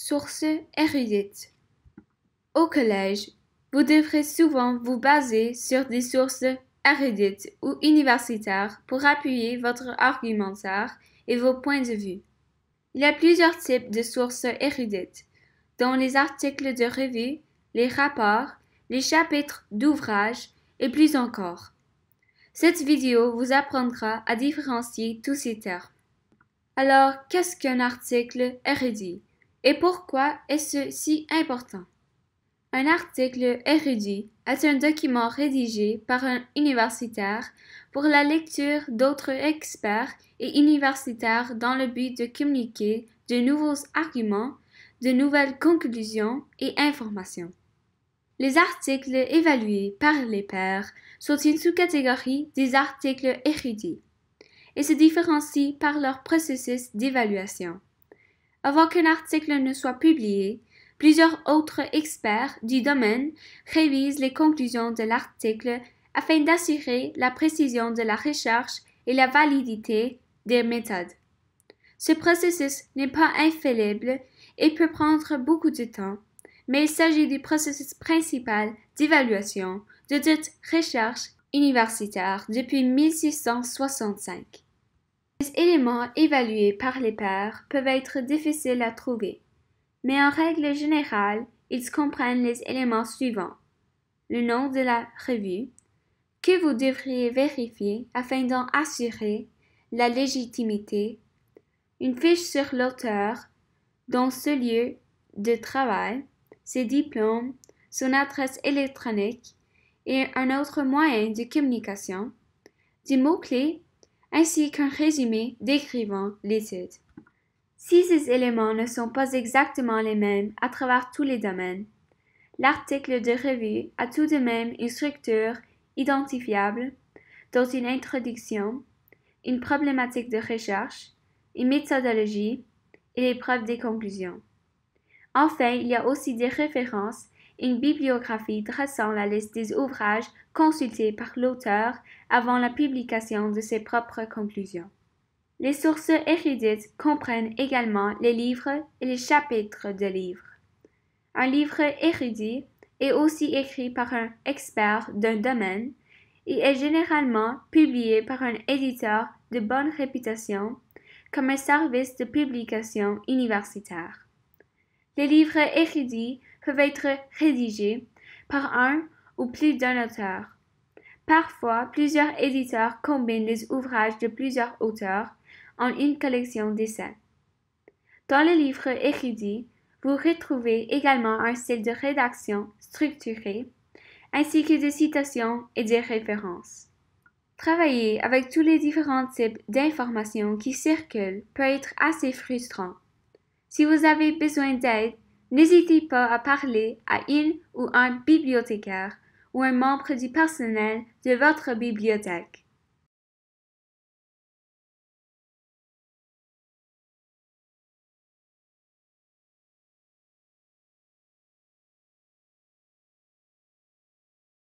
Sources érudites. Au collège, vous devrez souvent vous baser sur des sources érudites ou universitaires pour appuyer votre argumentaire et vos points de vue. Il y a plusieurs types de sources érudites, dont les articles de revue, les rapports, les chapitres d'ouvrages et plus encore. Cette vidéo vous apprendra à différencier tous ces termes. Alors, qu'est-ce qu'un article érudit? Et pourquoi est-ce si important? Un article érudit est un document rédigé par un universitaire pour la lecture d'autres experts et universitaires dans le but de communiquer de nouveaux arguments, de nouvelles conclusions et informations. Les articles évalués par les pairs sont une sous-catégorie des articles érudits? Et se différencient par leur processus d'évaluation. Avant qu'un article ne soit publié, plusieurs autres experts du domaine révisent les conclusions de l'article afin d'assurer la précision de la recherche et la validité des méthodes. Ce processus n'est pas infaillible et peut prendre beaucoup de temps, mais il s'agit du processus principal d'évaluation de toute recherche universitaire depuis 1665. Les éléments évalués par les pairs peuvent être difficiles à trouver, mais en règle générale, ils comprennent les éléments suivants. Le nom de la revue, que vous devriez vérifier afin d'en assurer la légitimité, une fiche sur l'auteur, dont ce lieu de travail, ses diplômes, son adresse électronique et un autre moyen de communication, des mots-clés ainsi qu'un résumé décrivant l'étude. Si ces éléments ne sont pas exactement les mêmes à travers tous les domaines, l'article de revue a tout de même une structure identifiable, dont une introduction, une problématique de recherche, une méthodologie et l'épreuve des conclusions. Enfin, il y a aussi des références une bibliographie dressant la liste des ouvrages consultés par l'auteur avant la publication de ses propres conclusions. Les sources érudites comprennent également les livres et les chapitres de livres. Un livre érudit est aussi écrit par un expert d'un domaine et est généralement publié par un éditeur de bonne réputation comme un service de publication universitaire. Les livres érudits peuvent être rédigés par un ou plus d'un auteur. Parfois, plusieurs éditeurs combinent les ouvrages de plusieurs auteurs en une collection d'essais. Dans les livres érudits, vous retrouvez également un style de rédaction structuré, ainsi que des citations et des références. Travailler avec tous les différents types d'informations qui circulent peut être assez frustrant. Si vous avez besoin d'aide, N'hésitez pas à parler à une ou un bibliothécaire ou un membre du personnel de votre bibliothèque.